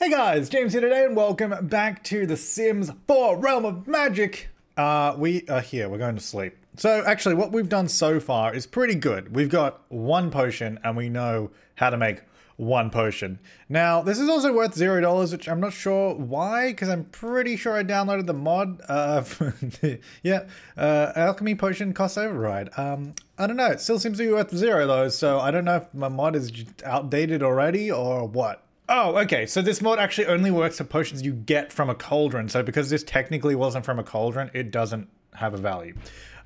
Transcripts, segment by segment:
Hey guys, James here today and welcome back to The Sims 4 Realm of Magic. Uh, we are here, we're going to sleep. So actually what we've done so far is pretty good. We've got one potion and we know how to make one potion. Now, this is also worth zero dollars, which I'm not sure why, because I'm pretty sure I downloaded the mod. Uh, yeah, uh, alchemy potion cost override. Um, I don't know. It still seems to be worth zero though, so I don't know if my mod is outdated already or what. Oh, okay. So this mod actually only works for potions you get from a cauldron. So because this technically wasn't from a cauldron, it doesn't have a value.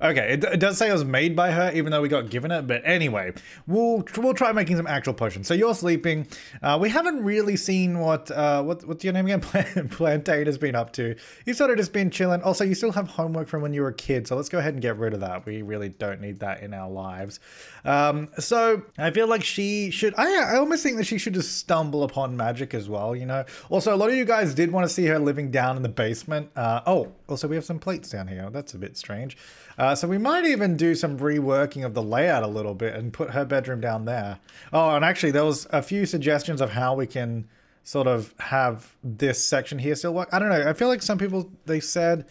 Okay, it, it, does say it was made by her, even though we got given it. But anyway, we'll we'll try making some actual potions. So you're sleeping. Uh, we haven't really seen what uh, what what's your name again? Plantain has been up to. You've sort of just been chilling. Also, you still have homework from when you were a kid, so let's go ahead and get rid of that. We really don't need that in our lives. Um, so I feel like she should. I I almost think that she should just stumble upon magic as well. You know. Also, a lot of you guys did want to see her living down in the basement. Uh, oh, also we have some plates down here. That's a bit strange. Uh, so we might even do some reworking of the layout a little bit and put her bedroom down there. Oh, and actually there was a few suggestions of how we can sort of have this section here still work. I don't know. I feel like some people, they said,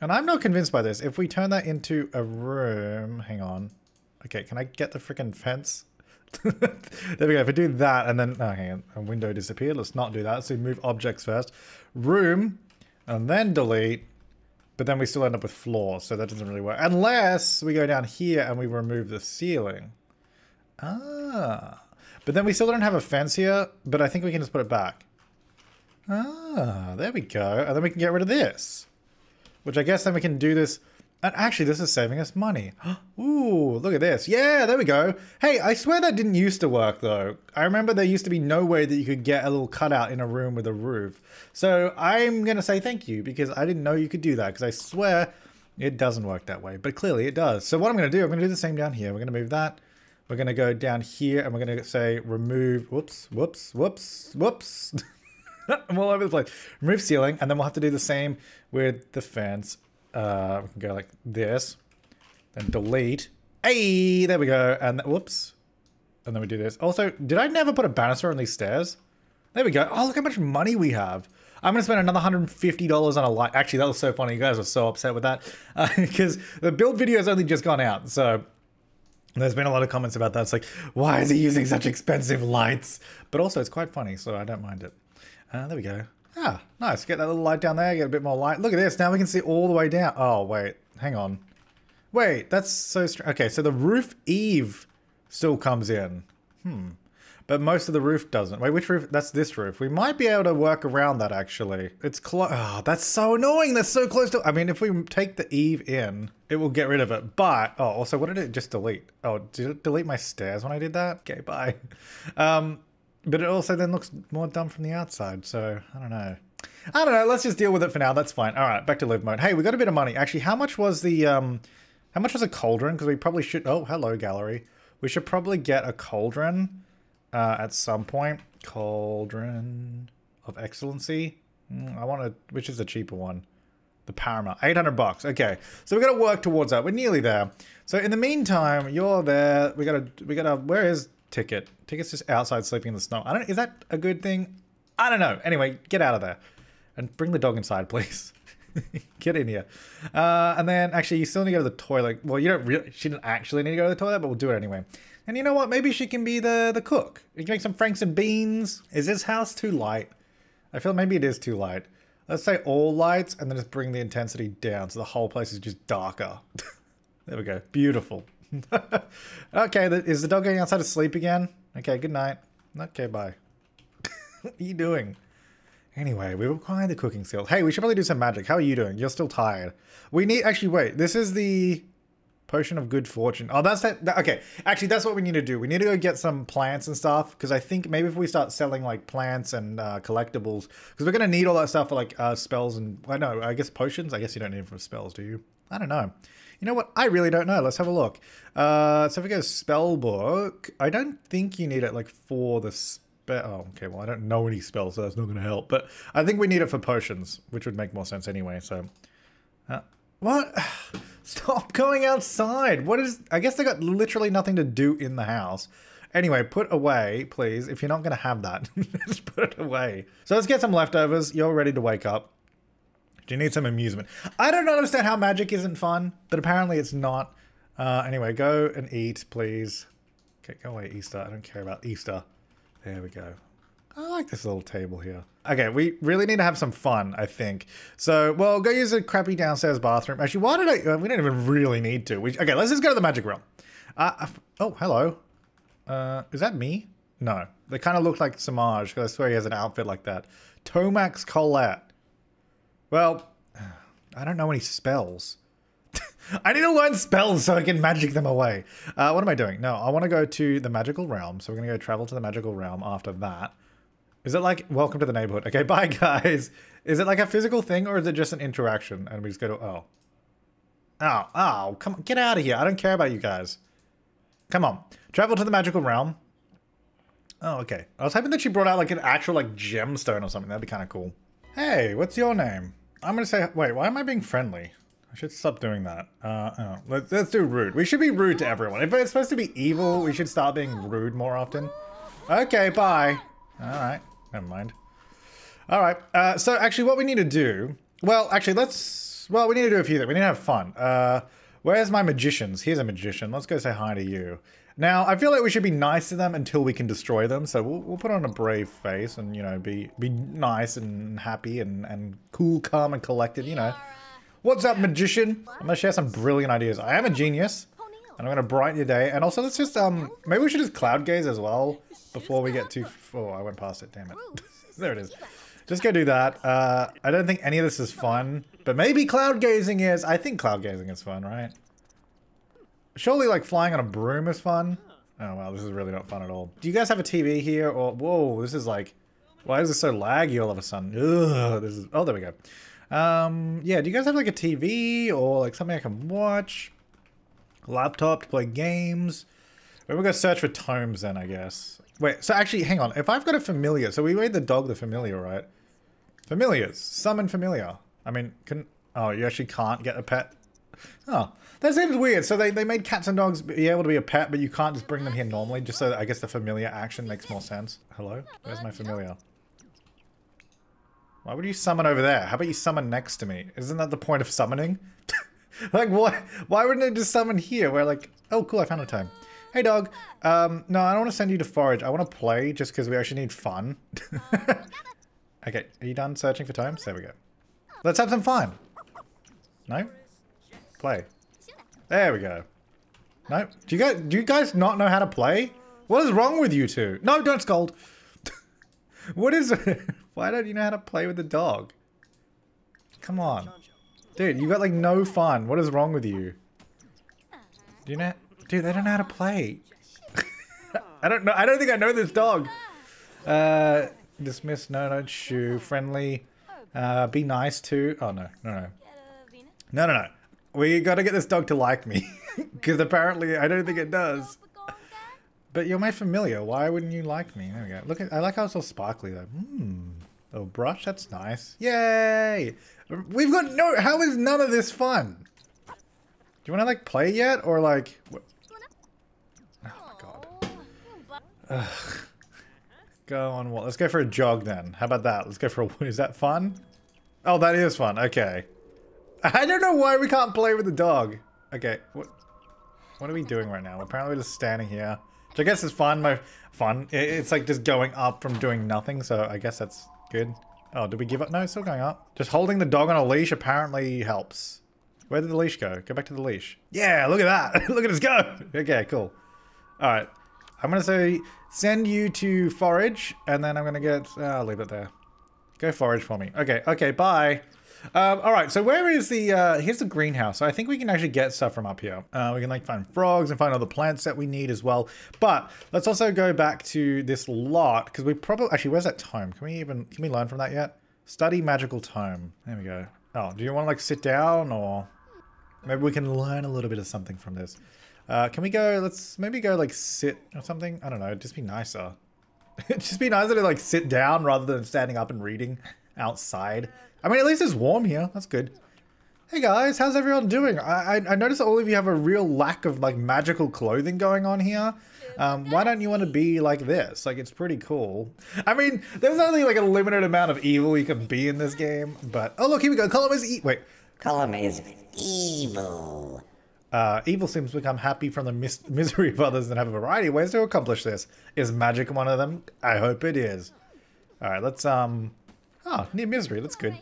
and I'm not convinced by this. If we turn that into a room, hang on. Okay, can I get the freaking fence? there we go. If we do that and then, oh, hang on, a window disappeared. Let's not do that. So move objects first. Room, and then delete. But then we still end up with floor, so that doesn't really work. Unless we go down here and we remove the ceiling. Ah. But then we still don't have a fence here, but I think we can just put it back. Ah, there we go. And then we can get rid of this. Which I guess then we can do this and actually, this is saving us money. Ooh, look at this. Yeah, there we go. Hey, I swear that didn't used to work though. I remember there used to be no way that you could get a little cutout in a room with a roof. So I'm going to say thank you because I didn't know you could do that because I swear it doesn't work that way. But clearly it does. So what I'm going to do, I'm going to do the same down here. We're going to move that. We're going to go down here and we're going to say remove, whoops, whoops, whoops, whoops. I'm all over the place. Remove ceiling and then we'll have to do the same with the fence uh, we can go like this, then delete. Hey, there we go. And whoops. And then we do this. Also, did I never put a banister on these stairs? There we go. Oh, look how much money we have. I'm going to spend another $150 on a light. Actually, that was so funny. You guys were so upset with that. Because uh, the build video has only just gone out. So there's been a lot of comments about that. It's like, why is he using such expensive lights? But also, it's quite funny, so I don't mind it. Uh, there we go. Ah, nice. Get that little light down there, get a bit more light. Look at this. Now we can see all the way down. Oh, wait. Hang on. Wait, that's so strange. Okay, so the roof eave still comes in. Hmm. But most of the roof doesn't. Wait, which roof? That's this roof. We might be able to work around that, actually. It's close. Oh, that's so annoying. That's so close to... I mean, if we take the eave in, it will get rid of it. But... Oh, also, what did it just delete? Oh, did it delete my stairs when I did that? Okay, bye. Um, but it also then looks more dumb from the outside, so I don't know. I don't know, let's just deal with it for now, that's fine. Alright, back to live mode. Hey, we got a bit of money. Actually, how much was the, um, how much was a cauldron? Because we probably should, oh, hello, gallery. We should probably get a cauldron uh, at some point. Cauldron of Excellency. Mm, I want to, which is the cheaper one? The Paramount. 800 bucks. Okay. So we got to work towards that. We're nearly there. So in the meantime, you're there. We got to, we got to, where is Ticket. Ticket's just outside sleeping in the snow. I don't. Is that a good thing? I don't know. Anyway, get out of there, and bring the dog inside, please. get in here. Uh, and then actually, you still need to go to the toilet. Well, you don't really. She didn't actually need to go to the toilet, but we'll do it anyway. And you know what? Maybe she can be the the cook. You can make some franks and beans. Is this house too light? I feel maybe it is too light. Let's say all lights, and then just bring the intensity down so the whole place is just darker. there we go. Beautiful. okay, is the dog going outside to sleep again? Okay, good night. Okay, bye. what are you doing? Anyway, we require the cooking skills. Hey, we should probably do some magic. How are you doing? You're still tired. We need, actually, wait, this is the potion of good fortune. Oh, that's that. Okay, actually, that's what we need to do. We need to go get some plants and stuff because I think maybe if we start selling like plants and uh, collectibles, because we're gonna need all that stuff for like uh, spells and I know, I guess potions. I guess you don't need them for spells, do you? I don't know. You know what? I really don't know. Let's have a look. Uh, so if we go spell book, I don't think you need it like for the spell. Oh, okay. Well, I don't know any spells, so that's not going to help. But I think we need it for potions, which would make more sense anyway. So, uh, what? Stop going outside. What is? I guess they got literally nothing to do in the house. Anyway, put away, please. If you're not going to have that, just put it away. So let's get some leftovers. You're ready to wake up. Do you need some amusement? I don't understand how magic isn't fun, but apparently it's not. Uh, anyway, go and eat, please. Okay, go away, Easter. I don't care about Easter. There we go. I like this little table here. Okay, we really need to have some fun, I think. So, well, go use a crappy downstairs bathroom. Actually, why did I... Uh, we don't even really need to. We, okay, let's just go to the magic realm. Uh, oh, hello. Uh, is that me? No. They kind of look like Samaj, because I swear he has an outfit like that. Tomax Colette. Well, I don't know any spells. I need to learn spells so I can magic them away. Uh, what am I doing? No, I want to go to the magical realm. So we're going to go travel to the magical realm after that. Is it like, welcome to the neighborhood. Okay, bye guys. Is it like a physical thing or is it just an interaction? And we just go to, oh. Oh, oh, come on, get out of here. I don't care about you guys. Come on. Travel to the magical realm. Oh, okay. I was hoping that she brought out like an actual like gemstone or something. That'd be kind of cool. Hey, what's your name? I'm gonna say, wait, why am I being friendly? I should stop doing that. Uh, oh, let's, let's do rude. We should be rude to everyone. If it's supposed to be evil, we should start being rude more often. Okay, bye. All right, never mind. All right, uh, so actually what we need to do, well, actually let's, well, we need to do a few things. We need to have fun. Uh, where's my magicians? Here's a magician. Let's go say hi to you. Now, I feel like we should be nice to them until we can destroy them. So we'll, we'll put on a brave face and, you know, be be nice and happy and, and cool, calm, and collected, you know. What's up, magician? I'm gonna share some brilliant ideas. I am a genius, and I'm gonna brighten your day. And also, let's just um, maybe we should just cloud gaze as well before we get too. Oh, I went past it. Damn it. there it is. Just go do that. Uh, I don't think any of this is fun, but maybe cloud gazing is. I think cloud gazing is fun, right? Surely, like flying on a broom is fun. Oh wow, this is really not fun at all. Do you guys have a TV here? Or whoa, this is like, why is this so laggy all of a sudden? Ugh, this is. Oh, there we go. Um, yeah, do you guys have like a TV or like something I can watch? Laptop to play games? We're gonna search for tomes then, I guess. Wait, so actually, hang on. If I've got a familiar, so we made the dog the familiar, right? Familiars. Summon familiar. I mean, can... Oh, you actually can't get a pet? Oh, that seems weird. So they, they made cats and dogs be able to be a pet, but you can't just bring them here normally, just so I guess the familiar action makes more sense. Hello? Where's my familiar? Why would you summon over there? How about you summon next to me? Isn't that the point of summoning? like, why, why wouldn't it just summon here? Where like, oh cool, I found a time. Hey dog, um, no, I don't want to send you to forage. I want to play just because we actually need fun. okay, are you done searching for tomes? There we go. Let's have some fun. No? Play. There we go. No? Do you guys, do you guys not know how to play? What is wrong with you two? No, don't scold. what is it? Why don't you know how to play with the dog? Come on. Dude, you got like no fun. What is wrong with you? Do you know? Dude, they don't know how to play. I don't know. I don't think I know this dog. Uh, dismiss, no, no, shoo, friendly. Uh, be nice to. Oh, no, no, no. No, no, no. We gotta get this dog to like me. Because apparently I don't think it does. But you're my familiar. Why wouldn't you like me? There we go. Look at, I like how it's all sparkly though. Hmm. Oh, brush. That's nice. Yay! We've got no. How is none of this fun? Do you want to like play yet, or like? What? Oh my god. Ugh. Go on? Let's go for a jog then. How about that? Let's go for a. Is that fun? Oh, that is fun. Okay. I don't know why we can't play with the dog. Okay. What? What are we doing right now? Apparently we're just standing here. Which I guess is fun. My fun. It's like just going up from doing nothing. So I guess that's good. Oh, did we give up? No, still going up. Just holding the dog on a leash apparently helps. Where did the leash go? Go back to the leash. Yeah, look at that. look at us go. Okay, cool. All right. I'm going to say send you to forage, and then I'm going to get... Oh, I'll leave it there. Go forage for me. Okay, okay, bye. Um, all right, so where is the, uh, here's the greenhouse. So I think we can actually get stuff from up here. Uh, we can like find frogs and find all the plants that we need as well. But let's also go back to this lot because we probably, actually, where's that tome? Can we even, can we learn from that yet? Study magical tome. There we go. Oh, do you want to like sit down or maybe we can learn a little bit of something from this? Uh, can we go, let's maybe go like sit or something? I don't know, just be nicer. It'd just be nicer to like sit down rather than standing up and reading outside. I mean, at least it's warm here. That's good. Hey guys, how's everyone doing? I, I, I noticed all of you have a real lack of like magical clothing going on here. Um, why don't you want to be like this? Like, it's pretty cool. I mean, there's only like a limited amount of evil you can be in this game, but oh look, here we go. Column is e wait. Column is evil. Uh, evil seems to become happy from the mis misery of others and have a variety of ways to accomplish this. Is magic one of them? I hope it is. All right, let's um. Oh, near misery. That's good.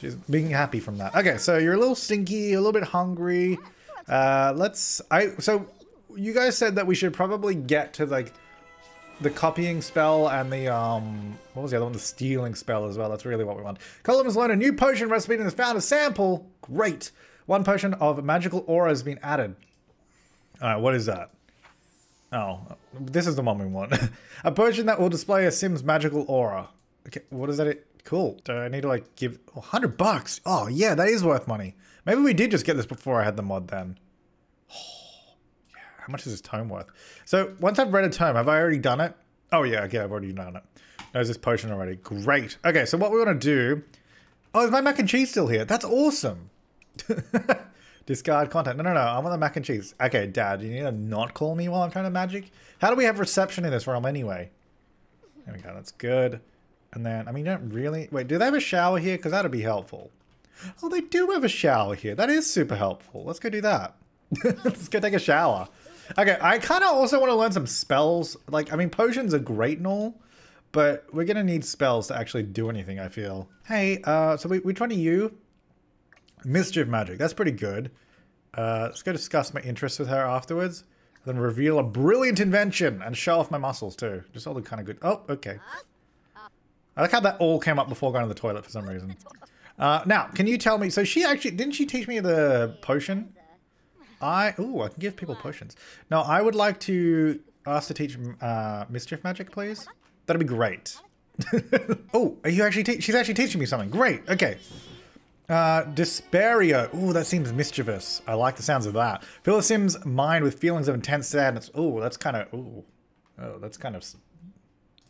She's being happy from that. Okay, so you're a little stinky, a little bit hungry. Uh, let's. I so you guys said that we should probably get to like the copying spell and the um what was the other one? The stealing spell as well. That's really what we want. Column has learned a new potion recipe and has found a sample. Great. One potion of magical aura has been added. All right what is that? Oh this is the one we want. A potion that will display a sim's magical aura. Okay what is that cool do i need to like give 100 bucks oh yeah that is worth money maybe we did just get this before i had the mod then Yeah. how much is this tome worth? So once I've read a tome, have I already done it? Oh yeah, okay, I've already done it. There's this potion already. Great. Okay, so what we want to do... Oh, is my mac and cheese still here? That's awesome. Discard content. No, no, no. I want the mac and cheese. Okay, Dad, you need to not call me while I'm trying to magic? How do we have reception in this realm anyway? There we go. That's good. And then, I mean, don't really... Wait, do they have a shower here? Because that'd be helpful. Oh, they do have a shower here. That is super helpful. Let's go do that. Let's go take a shower. Okay, I kind of also want to learn some spells. Like, I mean, potions are great and all, but we're going to need spells to actually do anything, I feel. Hey, uh, so we, which one are you? Mischief Magic. That's pretty good. Uh, let's go discuss my interests with her afterwards. Then reveal a brilliant invention and show off my muscles too. Just all the kind of good. Oh, okay. I like how that all came up before going to the toilet for some reason. Uh, now, can you tell me? So she actually didn't she teach me the potion? I oh, I can give people potions. No, I would like to ask to teach uh, mischief magic, please. That'd be great. oh, are you actually? She's actually teaching me something. Great. Okay. Uh. Oh, that seems mischievous. I like the sounds of that. Fill a Sim's mind with feelings of intense sadness. Oh, that's kind of. Oh, oh, that's kind of.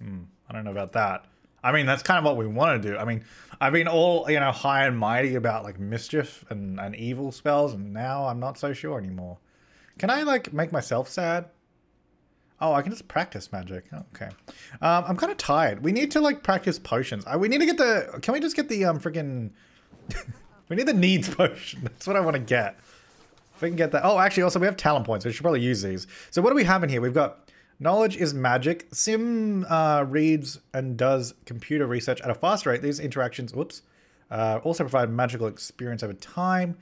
Hmm, I don't know about that. I mean, that's kind of what we want to do. I mean, I've been all, you know, high and mighty about like mischief and, and evil spells, and now I'm not so sure anymore. Can I like make myself sad? Oh, I can just practice magic. Oh, okay. Um, I'm kind of tired. We need to like practice potions. I, we need to get the, can we just get the um freaking, we need the needs potion. That's what I want to get. If we can get that. Oh, actually, also we have talent points. We should probably use these. So what do we have in here? We've got Knowledge is magic. Sim uh, reads and does computer research at a fast rate. These interactions, whoops, uh, also provide magical experience over time.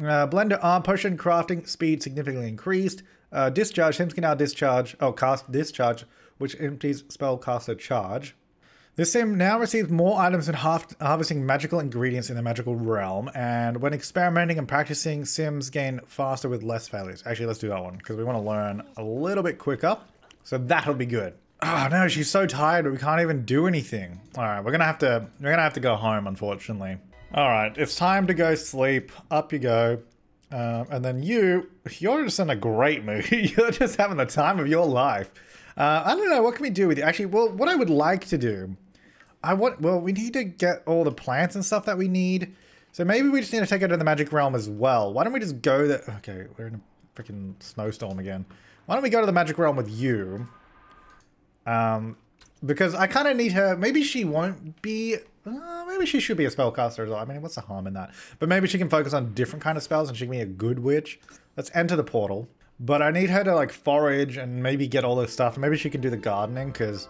Uh, blender arm potion crafting speed significantly increased. Uh, discharge, Sims can now discharge, oh, cast discharge, which empties spellcaster charge. This sim now receives more items and harvesting magical ingredients in the magical realm, and when experimenting and practicing, sims gain faster with less failures. Actually, let's do that one, because we want to learn a little bit quicker. So that'll be good. Oh no, she's so tired we can't even do anything. Alright, we're gonna have to we're gonna have to go home, unfortunately. Alright, it's time to go sleep. Up you go. Um, and then you, you're just in a great mood. you're just having the time of your life. Uh, I don't know, what can we do with you? Actually, well, what I would like to do, I want, well, we need to get all the plants and stuff that we need. So maybe we just need to take it to the magic realm as well. Why don't we just go there? Okay, we're in a freaking snowstorm again. Why don't we go to the magic realm with you? Um, because I kind of need her. Maybe she won't be. Uh, maybe she should be a spellcaster as well. I mean, what's the harm in that? But maybe she can focus on different kind of spells and she can be a good witch. Let's enter the portal. But I need her to like forage and maybe get all this stuff. Maybe she can do the gardening because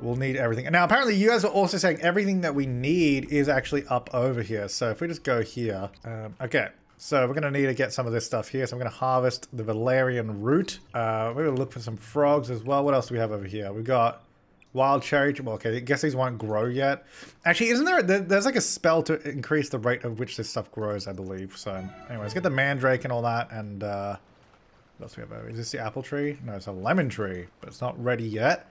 we'll need everything. And now apparently you guys are also saying everything that we need is actually up over here. So if we just go here, um, okay. So we're going to need to get some of this stuff here. So I'm going to harvest the Valerian root. Uh, we're going to look for some frogs as well. What else do we have over here? We've got wild cherry. Well, okay, I guess these won't grow yet. Actually, isn't there, there's like a spell to increase the rate of which this stuff grows, I believe. So anyway, let's get the mandrake and all that. And uh, what else do we have over? Is this the apple tree? No, it's a lemon tree, but it's not ready yet.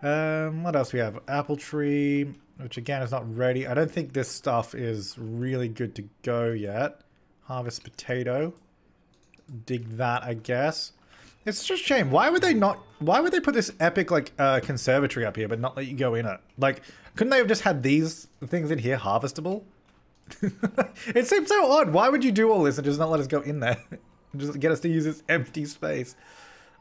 Um, what else we have? Apple tree, which again is not ready. I don't think this stuff is really good to go yet. Harvest potato. Dig that, I guess. It's just a shame. Why would they not... Why would they put this epic, like, uh, conservatory up here, but not let you go in it? Like, couldn't they have just had these things in here harvestable? it seems so odd. Why would you do all this and just not let us go in there? just get us to use this empty space.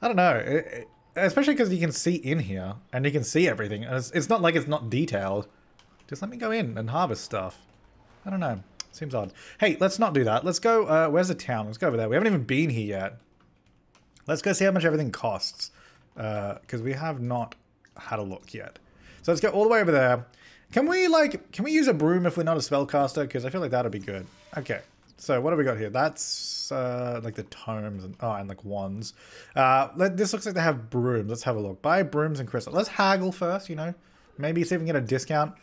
I don't know. It, it, especially because you can see in here and you can see everything. And it's, it's not like it's not detailed. Just let me go in and harvest stuff. I don't know. Seems odd. Hey, let's not do that. Let's go. Uh, where's the town? Let's go over there. We haven't even been here yet. Let's go see how much everything costs. Because uh, we have not had a look yet. So let's go all the way over there. Can we, like, can we use a broom if we're not a spellcaster? Because I feel like that'd be good. Okay. So what have we got here? That's, uh, like the tomes and, oh, and like wands. Uh, let, this looks like they have brooms. Let's have a look. Buy brooms and crystals. Let's haggle first, you know. Maybe see if we can get a discount.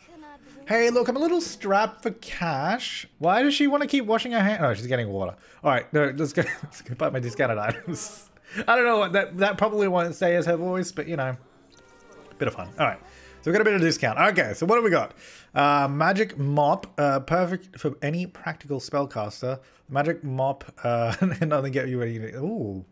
Hey, look, I'm a little strapped for cash. Why does she want to keep washing her hands? Oh, she's getting water. All right, no, let's go, let's go buy my discounted items. I don't know what that, that probably won't say as her voice, but you know, a bit of fun. All right. So we've got a bit of discount. Okay, so what do we got? Uh, magic Mop, uh, perfect for any practical spellcaster. Magic Mop, uh, and only get you any. Ooh,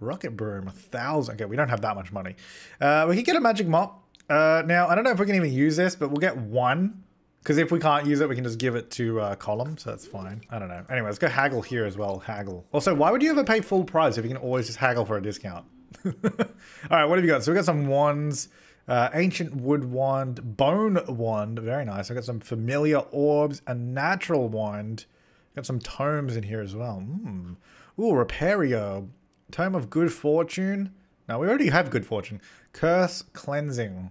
Rocket Broom, a thousand. Okay, we don't have that much money. Uh, we can get a Magic Mop. Uh, now, I don't know if we can even use this, but we'll get one. Because if we can't use it, we can just give it to uh, Column, so that's fine. I don't know. Anyway, let's go haggle here as well. Haggle. Also, why would you ever pay full price if you can always just haggle for a discount? All right, what have you got? So we got some wands. Uh, ancient wood wand, bone wand, very nice. I got some familiar orbs, a natural wand. Got some tomes in here as well. Hmm. Ooh, Repario, tome of good fortune. Now we already have good fortune. Curse cleansing.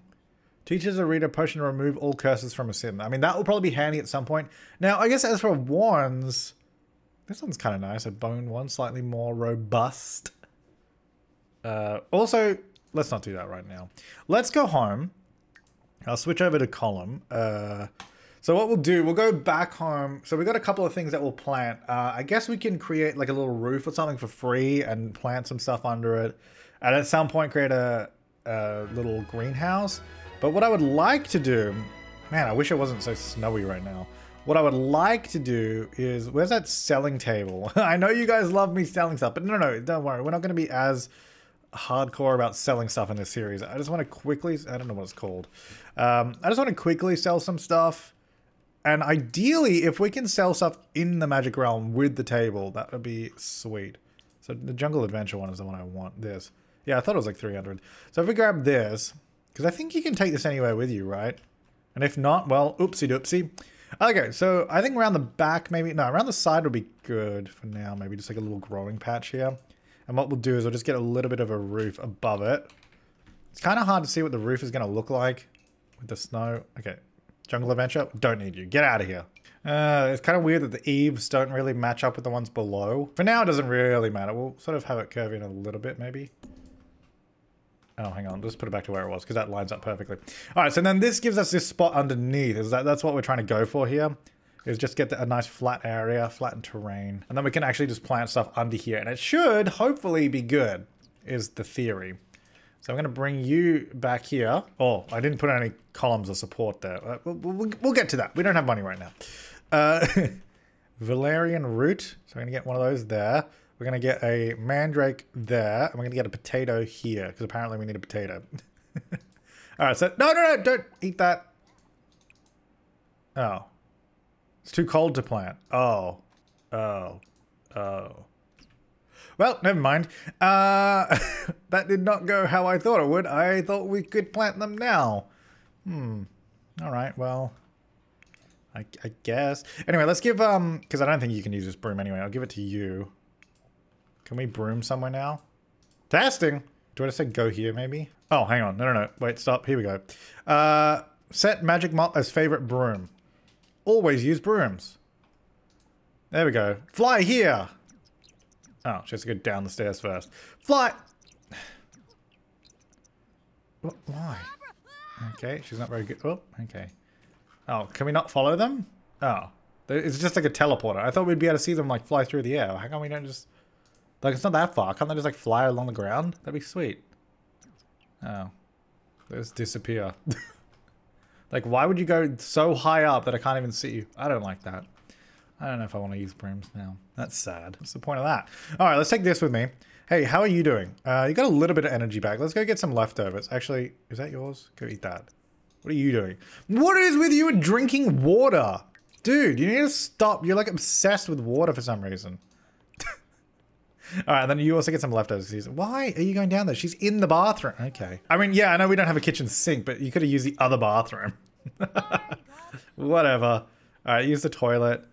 Teaches a reader potion to remove all curses from a sim. I mean, that will probably be handy at some point. Now, I guess as for wands, this one's kind of nice. A bone one, slightly more robust. Uh, also, let's not do that right now. Let's go home. I'll switch over to column. Uh, so what we'll do, we'll go back home. So we've got a couple of things that we'll plant. Uh, I guess we can create like a little roof or something for free and plant some stuff under it. And at some point create a, a little greenhouse. But what I would like to do, man, I wish it wasn't so snowy right now. What I would like to do is, where's that selling table? I know you guys love me selling stuff, but no, no, don't worry. We're not going to be as hardcore about selling stuff in this series. I just want to quickly, I don't know what it's called. Um, I just want to quickly sell some stuff. And ideally, if we can sell stuff in the Magic Realm with the table, that would be sweet. So the Jungle Adventure one is the one I want. This. Yeah, I thought it was like 300. So if we grab this, because I think you can take this anywhere with you, right? And if not, well, oopsie doopsie. Okay, so I think around the back, maybe, no, around the side would be good for now. Maybe just like a little growing patch here. And what we'll do is we'll just get a little bit of a roof above it. It's kind of hard to see what the roof is going to look like with the snow. Okay, Jungle Adventure, don't need you. Get out of here. Uh, it's kind of weird that the eaves don't really match up with the ones below. For now, it doesn't really matter. We'll sort of have it curving a little bit, maybe. Oh, hang on. Just put it back to where it was, because that lines up perfectly. All right, so then this gives us this spot underneath. Is that That's what we're trying to go for here is just get a nice flat area, flattened terrain. And then we can actually just plant stuff under here. And it should hopefully be good, is the theory. So I'm going to bring you back here. Oh, I didn't put any columns of support there. Uh, we'll, we'll, we'll, get to that. We don't have money right now. Uh, Valerian root. So I'm going to get one of those there. We're going to get a mandrake there. And we're going to get a potato here. Because apparently we need a potato. All right, so... No, no, no, don't eat that. Oh. It's too cold to plant. Oh. Oh. Oh. Well, never mind. Uh, that did not go how I thought it would. I thought we could plant them now. Hmm. All right, well, I, I guess. Anyway, let's give, um, because I don't think you can use this broom anyway. I'll give it to you. Can we broom somewhere now? Testing. Do I just say go here, maybe? Oh, hang on. No, no, no. Wait, stop. Here we go. Uh, set Magic Mop as favorite broom. Always use brooms. There we go. Fly here! Oh, she has to go down the stairs first. Fly! Why? Okay, she's not very good. Oh, okay. Oh, can we not follow them? Oh. It's just like a teleporter. I thought we'd be able to see them like fly through the air. How come we don't just... Like, it's not that far. Can't they just like fly along the ground? That'd be sweet. Oh. They just disappear. Like, why would you go so high up that I can't even see you? I don't like that. I don't know if I want to use brooms now. That's sad. What's the point of that? All right, let's take this with me. Hey, how are you doing? Uh, you got a little bit of energy back. Let's go get some leftovers. Actually, is that yours? Go eat that. What are you doing? What is with you and drinking water? Dude, you need to stop. You're like obsessed with water for some reason. All right, then you also get some leftovers. Why are you going down there? She's in the bathroom. Okay. I mean, yeah, I know we don't have a kitchen sink, but you could have used the other bathroom. Whatever. All right, use the toilet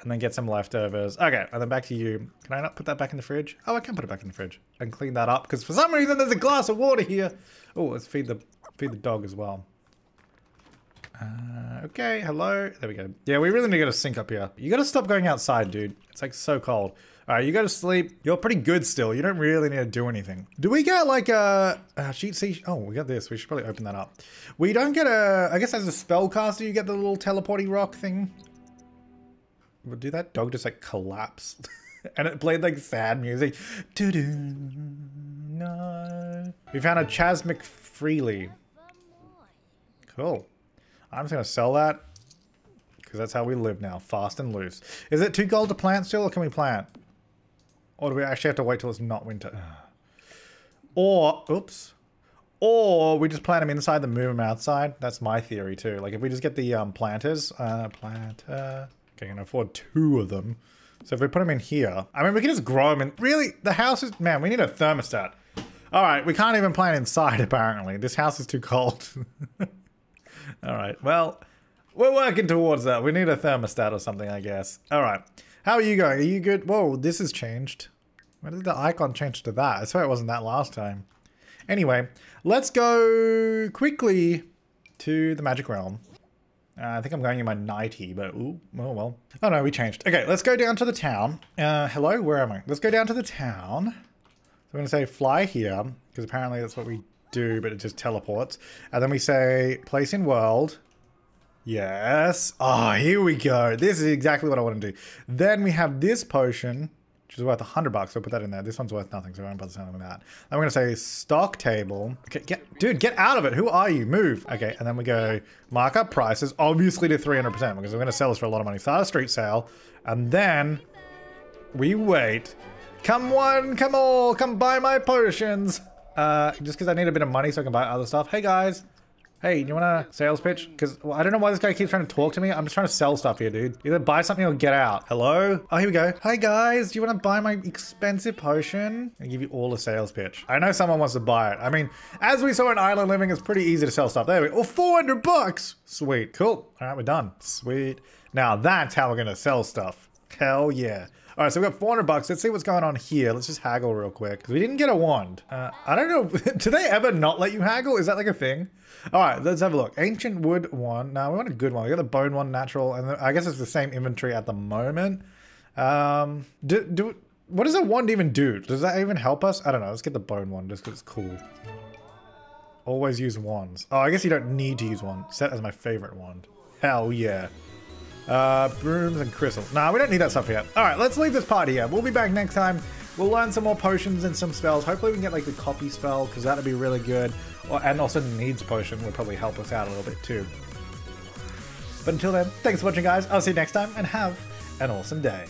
and then get some leftovers. Okay, and then back to you. Can I not put that back in the fridge? Oh, I can put it back in the fridge and clean that up because for some reason there's a glass of water here. Oh, let's feed the feed the dog as well. Uh, okay, hello. There we go. Yeah, we really need to get a sink up here. You gotta stop going outside, dude. It's like so cold. Alright, you go to sleep. You're pretty good still. You don't really need to do anything. Do we get like a, sheet see? Oh, we got this. We should probably open that up. We don't get a, I guess as a spellcaster, you get the little teleporting rock thing. But do that dog just like collapse? and it played like sad music. Doo -doo, no. We found a Chas McFreely. Cool. I'm just gonna sell that because that's how we live now, fast and loose. Is it too gold to plant still, or can we plant? Or do we actually have to wait till it's not winter? Or, oops. Or we just plant them inside and move them outside. That's my theory too. Like if we just get the um, planters, uh, planter. Okay, I can afford two of them. So if we put them in here, I mean, we can just grow them in. Really, the house is, man, we need a thermostat. All right, we can't even plant inside apparently. This house is too cold. All right, well, we're working towards that. We need a thermostat or something, I guess. All right. How are you going? Are you good? Whoa, this has changed. Where did the icon change to that? I swear it wasn't that last time. Anyway, let's go quickly to the Magic Realm. Uh, I think I'm going in my 90, but ooh, oh well. Oh no, we changed. Okay, let's go down to the town. Uh, hello, where am I? Let's go down to the town. So we're gonna say fly here, because apparently that's what we do, but it just teleports. And then we say place in world. Yes. Ah, oh, here we go. This is exactly what I want to do. Then we have this potion, which is worth 100 bucks. So put that in there. This one's worth nothing, so I won't bother selling that. Then we're going to say stock table. Okay, get, dude, get out of it. Who are you? Move. Okay, and then we go mark up prices, obviously to 300% because we're going to sell this for a lot of money. Start a street sale. And then we wait. Come one, come all, come buy my potions. Uh, just because I need a bit of money so I can buy other stuff. Hey guys, Hey, you want a sales pitch? Because well, I don't know why this guy keeps trying to talk to me. I'm just trying to sell stuff here, dude. Either buy something or get out. Hello? Oh, here we go. Hi, guys. Do you want to buy my expensive potion? I give you all a sales pitch. I know someone wants to buy it. I mean, as we saw in Island Living, it's pretty easy to sell stuff. There we go. Oh, 400 bucks. Sweet. Cool. All right, we're done. Sweet. Now, that's how we're going to sell stuff. Hell yeah. All right, so we got 400 bucks. Let's see what's going on here. Let's just haggle real quick. We didn't get a wand. Uh, I don't know. Do they ever not let you haggle? Is that like a thing? All right, let's have a look. Ancient wood one. Now we want a good one. We got the bone one, natural, and I guess it's the same inventory at the moment. Um, do, do what does a wand even do? Does that even help us? I don't know. Let's get the bone one just because it's cool. Always use wands. Oh, I guess you don't need to use one. Set as my favorite wand. Hell yeah. Uh, brooms and crystals. Nah, we don't need that stuff yet. All right, let's leave this party here. We'll be back next time. We'll learn some more potions and some spells. Hopefully we can get like the copy spell because that'd be really good. Or, and also the needs potion would probably help us out a little bit too. But until then, thanks for watching guys. I'll see you next time and have an awesome day.